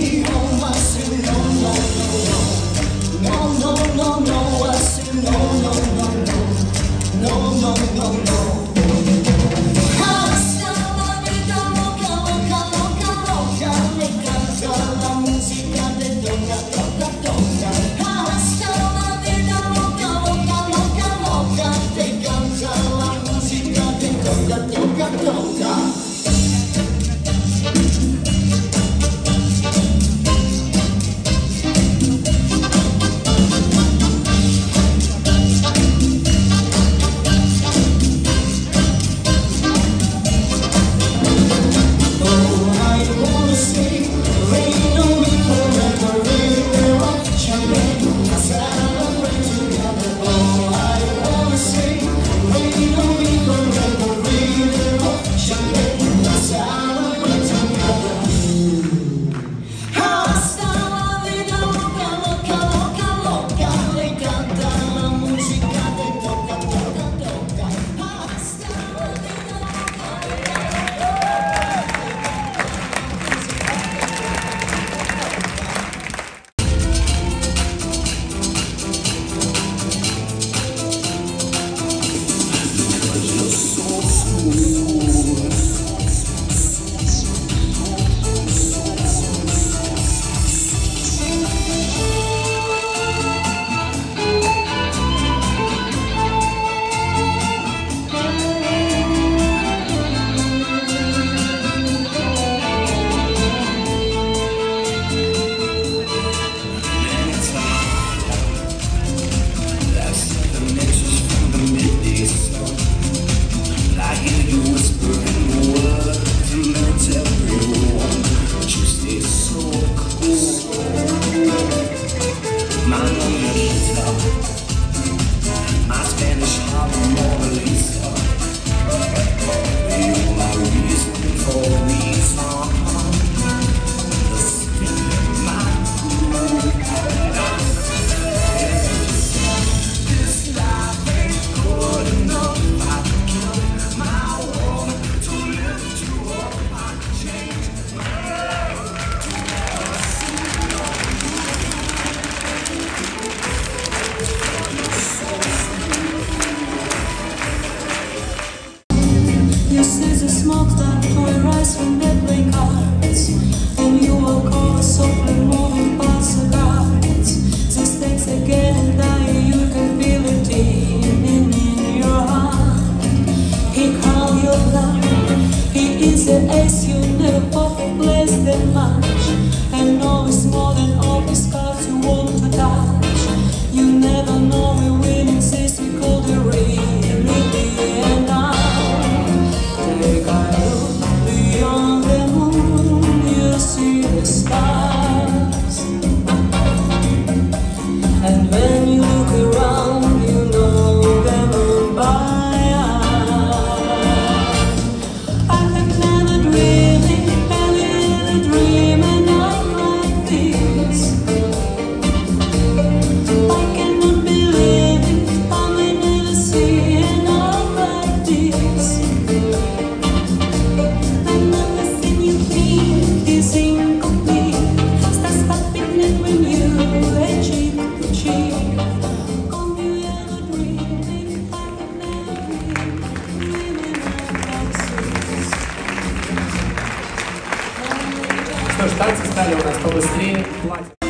He won't. smoke that toy rise from deadly cards. And you will call softly moving past the guards. The things are getting dire, you can feel it in, in your heart. He called your blood, he is the что ж, танцы стали у нас побыстрее платить.